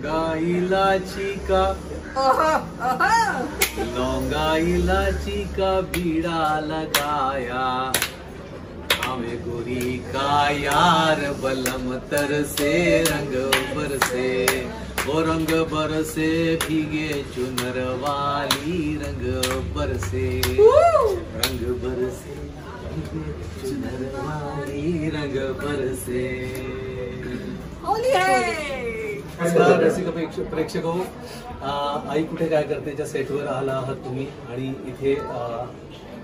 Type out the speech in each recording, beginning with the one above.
लौंगा इलाची का। लौंगा इलाची का बीड़ा लगाया। हमें गोरी का यार बलम तर से, रंग बरसे वो रंग बरसे भीगे चुनर वाली रंग बरसे रंग बरसे चुनर वाली रंग बरसे होली आहे नमस्कार रसिक प्रेक्षक हो आई कुठे काय करते? ज्या सेटवर आला आहात तुम्ही आणि इथे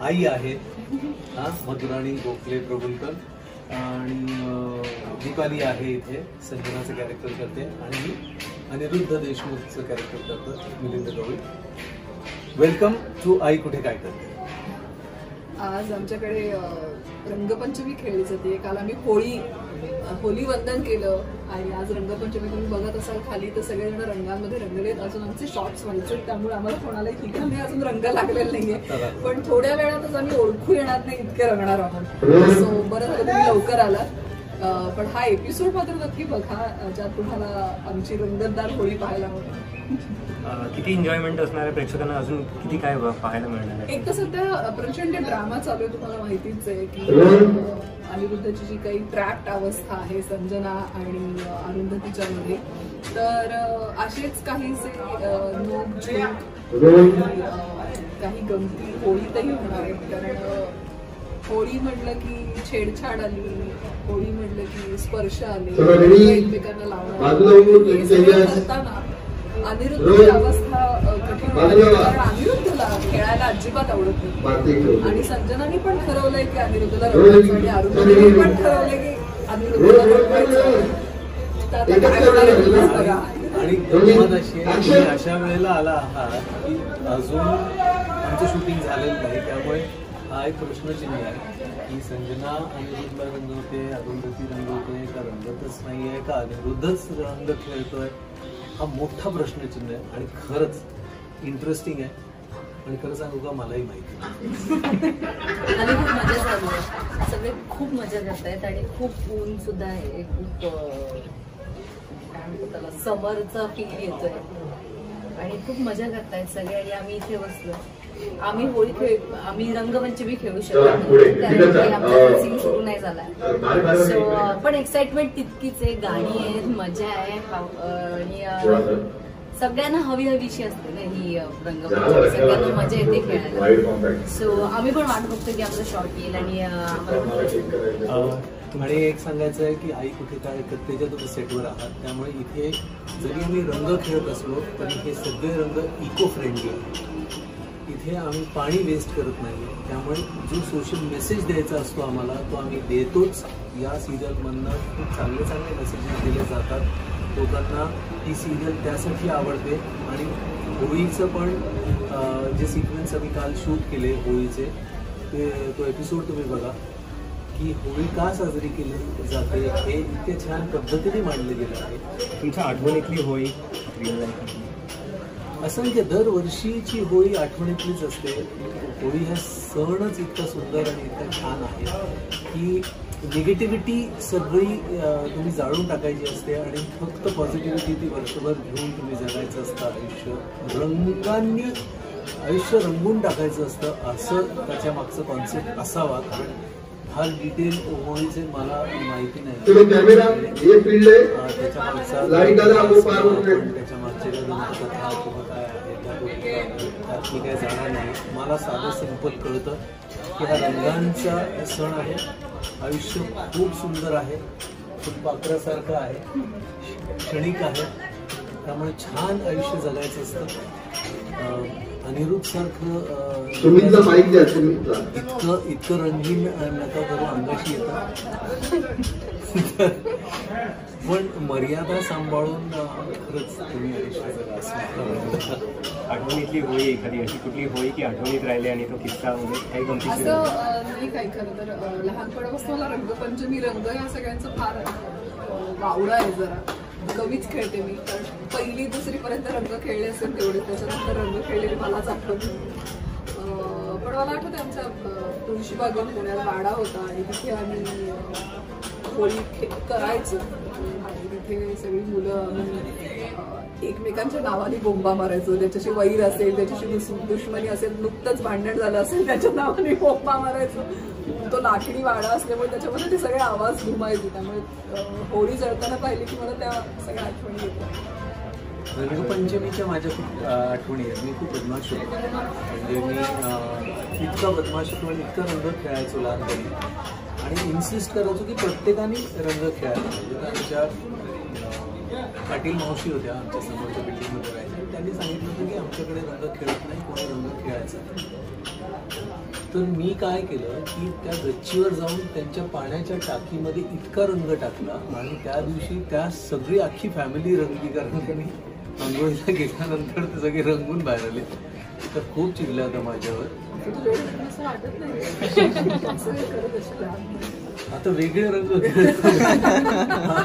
आई आहे हा मधुराणी गोखले प्रभुलकर आणि दीपाली आहे इथे संजनाचं कॅरेक्टर करते आणि मी अनिरुद्ध देशमुखचं कॅरेक्टर करतो मिलिंद गवळी. वेलकम टू आई कुठे काय करते? आज आमच्याकडे रंगपंचमी खेळली जाते. काल आम्ही होळी होली वंदन केलं आणि आज रंगपंचमी तुम्ही बघत असाल खाली तर सगळेजण रंगांमध्ये रंगलेत अजून आमचे शॉर्ट्स व्हायचे त्यामुळे आम्हाला कोणालाही ठिकाणी अजून रंग लागलेला नाहीये. पण थोड्या वेळातच आम्ही ओळखू येणार नाही इतके रंगणार आहोत. सो बरं झालं तुम्ही लवकर आलात. पण हा एपिसोड मात्र नक्की बघा ज्यात तुम्हाला आमची रंगतदार होळी पाहायला मिळेल. किती एन्जॉयमेंट असणार आहे प्रेक्षकांना अजून किती काय पाहायला मिळणार आहे? एक तर सध्या प्रचंड ड्रामा चालू आहे तुम्हाला माहितीच आहे की अनिरुद्धची जी काही ट्रॅप्ड अवस्था आहे संजना आणि अरुंधतीच्या मध्ये तर असेच काहीसे काही गमती होळीतही होणार आहेत कारण होळी म्हटलं की छेडछाड आली होळी म्हटलं की स्पर्श आले? एकमेकांना लावणं बाजूला उभं, तुम्ही सगळं तयार? करताना अनिरुद्धची अवस्था कठीण होती. खेळायला अजिबात आवडत नाही. आणि संजनाने पण ठरवलंय की अनिरुद्धला आणि अरुंधतीने पण ठरवलंय की अनिरुद्धला. आणि गंमत अशी वेळेला आला आहात की अजून आमचं शूटिंग झालेलं नाही. त्यामुळे हा एक प्रश्नचिन्ह आहे की संजना अनिरुद्धला रंगवते अरुंधती रंगवते का रंगतच नाही आहे का अनिरुद्धच रंग खेळतोय? हा मोठा प्रश्नचिन्ह आहे आणि खरंच इंटरेस्टिंग आहे. आणि खरं सांगू का मलाही माहिती. आणि खूप मजा चालू आहे सगळे खूप मजा करतायत आणि खूप ऊन सुद्धा आहे खूप अं, काय म्हणतो त्याला समरचा फील येतोय आणि खूप मजा करतायत सगळे आणि आम्ही इथे बसलो आम्ही होळी खेळ आम्ही रंगपंचमी खेळू शकतो. कारण. आमचा सीन सुरू नाही बाहेर सो. पण एक्साइटमेंट तितकीच आहे गाणी आहेत मजा आहे आणि. सगळ्यांना हवी हवीशी असते ना ही रंगपंचमी सगळ्यांना. मजा येते खेळायला. सो आम्ही पण वाट बघतो की आपलं शॉट येईल आणि आम्हाला आणि एक सांगायचं आहे की आई कुठे काय करतेच्या तुम्ही सेटवर आहात. त्यामुळे इथे जरी आम्ही रंग खेळत असलो तरी हे सगळे रंग इको फ्रेंडली आहेत. इथे आम्ही पाणी वेस्ट करत नाही. त्यामुळे जो सोशल मेसेज द्यायचा असतो आम्हाला तो आम्ही देतोच. या सिरियलमधनं खूप चांगले चांगले मेसेजेस दिले जातात. लोकांना ही सिरियल त्यासाठी आवडते. आणि होळीचं पण जे सिक्वेन्स आम्ही काल शूट केले होळीचे ते तो एपिसोड तुम्ही बघा. की होळी का साजरी केली जाते हे इतके छान पद्धतीने मांडले गेले आहे. तुमच्या आठवणीतली होळी असंख्य दरवर्षीची होळी आठवणीतलीच असते. होळी हा सणच इतका सुंदर आणि इतका छान आहे की निगेटिव्हिटी सगळी तुम्ही जाळून टाकायची असते आणि फक्त पॉझिटिव्हिटी ती वर्षभर घेऊन तुम्ही जगायचं असतं आयुष्य. रंगांनी आयुष्य रंगून टाकायचं असतं असं त्याच्या मागचं कॉन्सेप्ट असावा. कारण फार डिटेल होळीचे मला माहिती नाही. हे त्याच्या मागचा त्याच्या मागचे दंतकथा किंवा काय आहे त्या गोष्टी त्यात मी काय जाणार नाही. मला साधं सिंपल कळतं की हा रंगांचा सण आहे. आयुष्य खूप सुंदर आहे. फुलपाखरासारखं आहे. क्षणिक आहे. त्यामुळे छान आयुष्य जगायचं असतं. अनिरुद्ध सारखं सुमितला माईक द्या सुमितला. इतकं इतकं रंगीन नका करू अंगाशी येतं पण मर्यादा सांभाळून खरंच तुम्ही. आठवणीतली होळी एखादी अशी कुठली होळी की आठवणीत राहिली आणि तो किस्सा म्हणजे काही नाही काय खरं तर लहानपणापासून मला रंगपंचमी रंग या सगळ्यांचं फार वावडं आहे जरा. कमीच खेळते मी. कारण पहिली दुसरी पर्यंत रंग खेळले असेल तेवढे त्याच्यानंतर रंग खेळलेले मलाच आठवत पण मला आठवते आमच्या अं, तुळशीबागेत पुण्यात वाडा होता आणि तिथे आम्ही होळी खे- करायचो. तिथे सगळी मुलं एकमेकांच्या नावाने बोंबा मारायचो. त्याच्याशी वैर असेल त्याच्याशी दुश्मनी असेल नुकतंच भांडण झालं असेल त्याच्या नावाने बोंबा मारायचो. तो लाकडी वाडा असल्यामुळे त्याच्यामध्ये ते सगळे आवाज घुमायचे. त्यामुळे होळी जळताना पाहिली की मला त्या सगळ्या आठवणी येतात. रंगपंचमीच्या माझ्या खूप आठवणी आहेत. मी खूप बदमाश होतो. म्हणजे मी इतका बदमाश होतो आणि इतका रंग खेळायचो लहानपणी. आणि इन्सिस्ट करायचो की प्रत्येकाने रंग खेळायला पाहिजे. आमच्या पाटील मावशी होत्या आमच्या समोरच्या बिल्डिंगमध्ये राहायच्या. त्यांनी सांगितलं होतं की आमच्याकडे रंग खेळत नाही कोणी रंग खेळायचा तर मी काय केलं की त्या गच्चीवर जाऊन त्यांच्या पाण्याच्या टाकीमध्ये इतका रंग टाकला आणि त्या दिवशी त्या सगळी अख्खी फॅमिली रंगली कारण त्यांनी आंघोळीला गेल्यानंतर ते सगळे रंगून बाहेर आले. तर खूप चिडल्या होत्या माझ्यावर. आता वेगळे रंग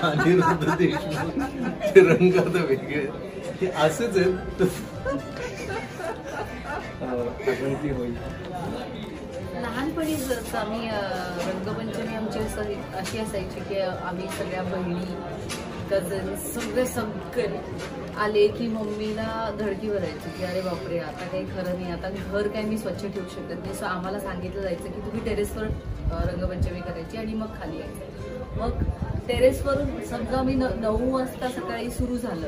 अनिरुद्ध देशमुख ते रंग आता वेगळे. ते हे असेच आहेत. होईल. लहानपणी जसं आम्ही रंगपंचमी आमची असं अशी असायची की आम्ही सगळ्या बहिणी कझन सगळे सगळे आले की मम्मीला धडकी भरायची की अरे बापरे आता काही खरं नाही आता घर काय मी स्वच्छ ठेवू शकत नाही. सो आम्हाला सांगितलं जायचं की तुम्ही टेरेसवर रंगपंचमी करायची आणि मग खाली यायचं. मग टेरेसवरून समजा मी न- नऊ वाजता सकाळी सुरू झालं.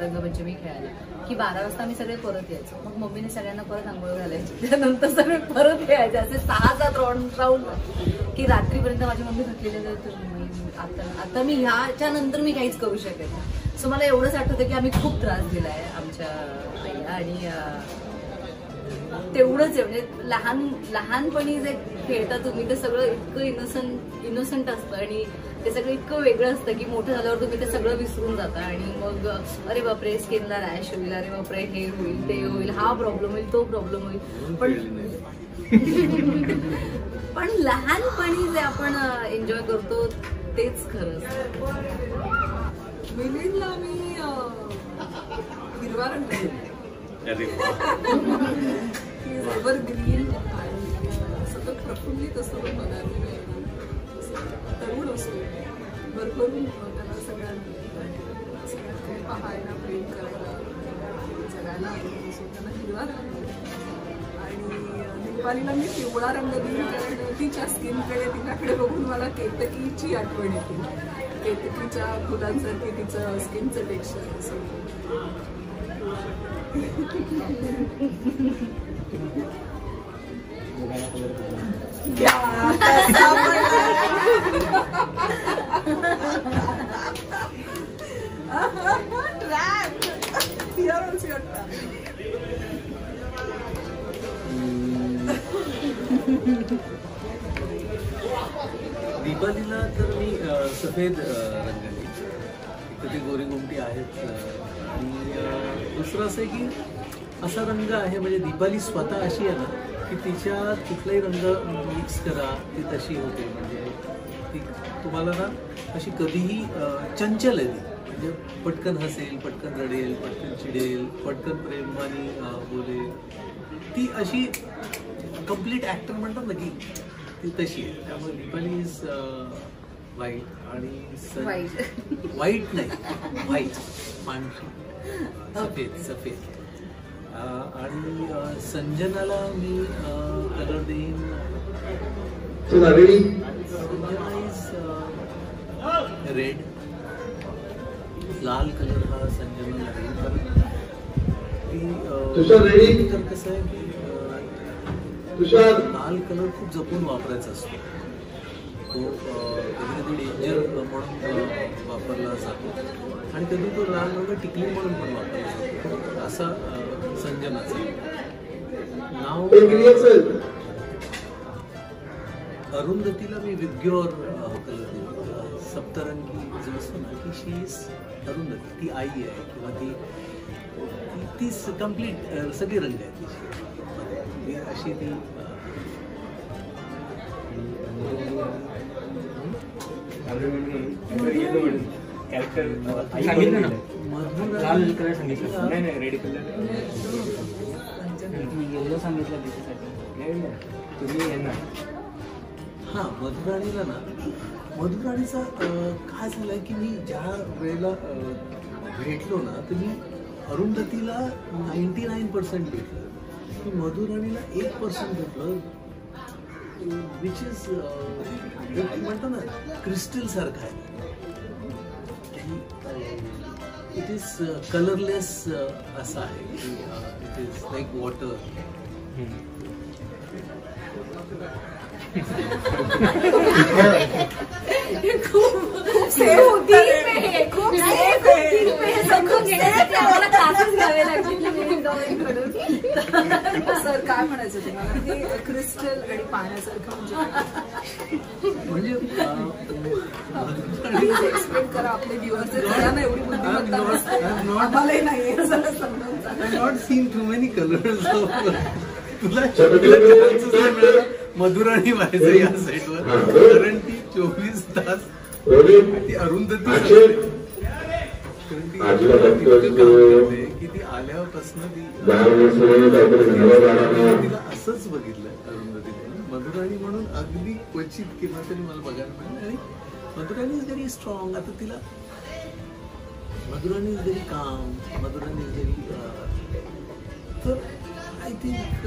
रंगपंचमी खेळायला. की बारा वाजता आम्ही सगळे परत यायचो. मग मम्मीने सगळ्यांना परत आंघोळ घालायची. त्यानंतर सगळे परत यायचे. असे सहा सात राऊंड राऊंड की रात्रीपर्यंत माझी मम्मी थकलेली तर आता आता मी ह्याच्या नंतर मी काहीच करू शकत सो मला एवढंच आठवतं की आम्ही खूप त्रास दिलाय आमच्या आईला आणि तेवढंच आहे. म्हणजे लहान लहानपणी जे खेळता तुम्ही ते सगळं इतकं इनोसंट इनोसंट असतं आणि ते सगळं इतकं वेगळं असतं की मोठं झाल्यावर तुम्ही ते सगळं विसरून जाता आणि मग अरे बापरे स्किनला रॅश होईल अरे बापरे हे होईल ते होईल हा प्रॉब्लेम होईल तो प्रॉब्लेम होईल. पण. पण लहानपणी जे आपण एन्जॉय करतो तेच खरं असतं. मिलिंदला मी हिरवा रंग दिला. एव्हर ग्रीन आणि सतत प्रफुल्लित असतो तो बघायला तरुण असतो. भरभरून त्याला सगळ्यांना सगळ्यात पाहायला प्रेम करायला जगायला आवडत. असतो हिरवा रंग आणि दिपालीला मी पिवळा रंग दिला कारण तिच्या स्किनकडे तिच्याकडे बघून मला केतकीची आठवण येते. केतकीच्या फुलांसारखी तिचं स्किनचं टेक्स्चर असं. दिपालीला तर मी सफेद अ, रंगाने गोरी गुमटी आहेत आणि दुसरं असं आहे की असा रंग आहे म्हणजे दिवाळी स्वतः अशी आहे ना की तिच्यात कुठलाही रंग मिक्स करा ती तशी होते. म्हणजे ती तुम्हाला ना अशी कधीही चंचल आहे ती. म्हणजे पटकन हसेल पटकन रडेल पटकन चिडेल पटकन प्रेमाने बोलेल. ती अशी कंप्लीट ॲक्टर म्हणतात ना की ती तशी आहे. त्यामुळे दीपाली इज वाईट आणि. वाईट नाही व्हाईट पांढरी सफेद सफेद. आणि संजनाला मी कलर देईन. रेडी संजना इज रेड लाल कलर हा संजनाला देईन. कारण ती? तर कसं आहे की लाल कलर खूप जपून वापरायचा असतो. तो कधी कधी डेंजर म्हणून वापरला जातो. आणि कधी तो लाल रंग टिकली म्हणून पण वापरला जातो. असा संजनाचा नाव अरुंधतीला मी विद्योर कलर दिला सप्तरंगी जो असतो ना की शी इज अरुंधती ती आई आहे किंवा ती ती- कंप्लीट सगळे रंग आहेत तिची. अशी ती कॅरेक्टर सांगितलं ना. लाल कलर सांगितलं नाही नाही रेड कलर येलो सांगितलं त्याच्यासाठी तुम्ही येणार हा मधुराणीला ना मधुराणीचा काय झालं की मी ज्या वेळेला भेटलो ना तर मी अरुंधतीला नाईन्टी नाईन पर्सेंट भेटलं की मधुराणीला एक पर्सेंट भेटलं विच इज म्हणतो ना क्रिस्टल सारखं आहे. इट इज कलरलेस असं आहे. इट इज लाईक वॉटर खूप सेफ होती खूप सेफ सर काय म्हणायचं तुम्हाला की क्रिस्टल आणि पाण्यासारखं म्हणजे प्लीज एक्सप्लेन करा आपले व्ह्युअर्स एवढी बुद्धिमत्ता आम्हालाही नाही not seen too many colours तुला मधुराणी व्हायचं या बरोबर. कारण ती चोवीस तास. ती अरुंधती. कारण ती की आल्यापासून. तिला असंच बघितलंय अरुंधती म्हणून मधुराणी म्हणून अगदी क्वचित किंवा तरी मला बघायला मिळालं. आणि मधुराणी इज व्हेरी स्ट्रॉंग आता तिला Madhurani is very calm Madhurani is very तर आय थिंक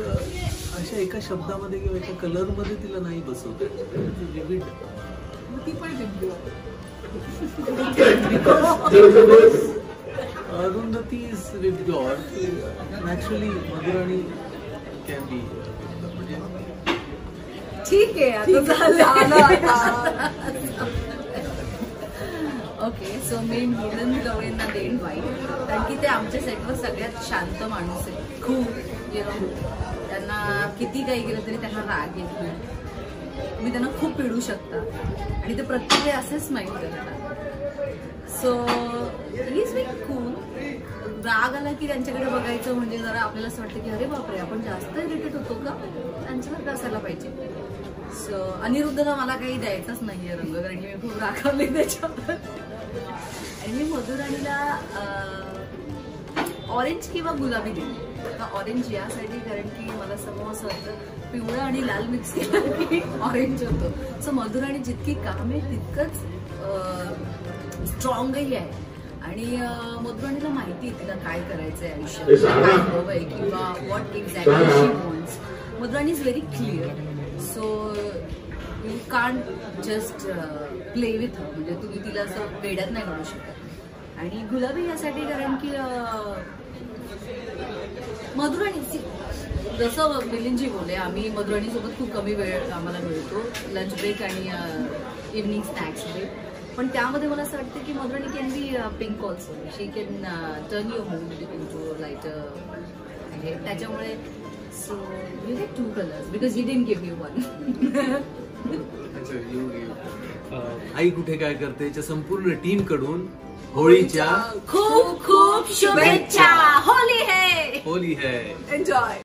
अशा एका शब्दामध्ये किंवा एका कलरमध्ये तिला नाही बसवत ती पण. Arundhati is with God naturally Madhurani can be म्हणजे ठीक आहे आता झालं. ओके मेन मी मिलन गवळींना वाईट. कारण की ते आमच्या सेटवर सगळ्यात शांत माणूस आहे खूप यु त्यांना किती काही केलं तरी त्यांना राग येत नाही. तुम्ही त्यांना खूप पिडू शकता. आणि ते प्रत्येक वेळी असेच माहीत करतात. सो इज व्हेरी कूल राग आला की त्यांच्याकडे बघायचं म्हणजे जरा आपल्याला असं वाटतं की अरे बापरे आपण जास्त इरिटेट होतो का? त्यांच्यावर असायला पाहिजे. सो अनिरुद्धला मला काही द्यायचंच नाहीये रंग कारण की मी खूप राखवले त्याच्यावर. आणि मी मधुराणीला ऑरेंज किंवा गुलाबी आता ऑरेंज यासाठी कारण की मला समोर असं वाटतं पिवळं आणि लाल मिक्स केलं की ऑरेंज होतो. सो मधुराणी जितकी काम आहे तितकंच स्ट्रॉंगही आहे. आणि मधुराणीला माहिती आहे तिला काय करायचंय आयुष्यात हे सांगा. काय हवंय किंवा what exactly. She wants Madhurani is very clear so you can't just play with her म्हणजे तुम्ही तिला असं वेड्यात नाही काढू शकत. आणि गुलाबी यासाठी कारण की मधुराणी जसं मिलिंदजी बोलले आम्ही मधुराणीसोबत खूप कमी वेळ आम्हाला मिळतो. लंच ब्रेक आणि इव्हनिंग स्नॅक्स ब्रेक पण त्यामध्ये मला असं वाटतं की Madhurani can be pink also she can turn your mood into light आहे त्याच्यामुळे so you get to colours because you don't give you one आई कुठे काय करते? याच्या संपूर्ण टीमकडून होळीच्या खूप खूप शुभेच्छा. होली है. होली है. एन्जॉय